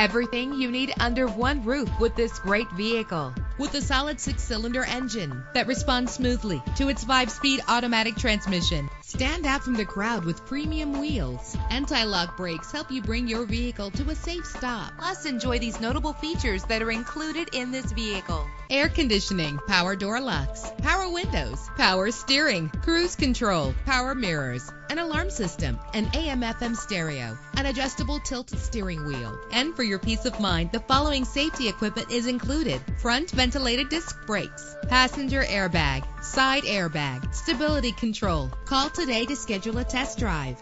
Everything you need under one roof with this great vehicle. With a solid six cylinder engine that responds smoothly to its five speed automatic transmission. Stand out from the crowd with premium wheels. Anti lock brakes help you bring your vehicle to a safe stop. Plus, enjoy these notable features that are included in this vehicle air conditioning, power door locks, power windows, power steering, cruise control, power mirrors, an alarm system, an AM FM stereo, an adjustable tilt steering wheel. And for your peace of mind, the following safety equipment is included front ventilated disc brakes, passenger airbag, side airbag, stability control. Call today to schedule a test drive.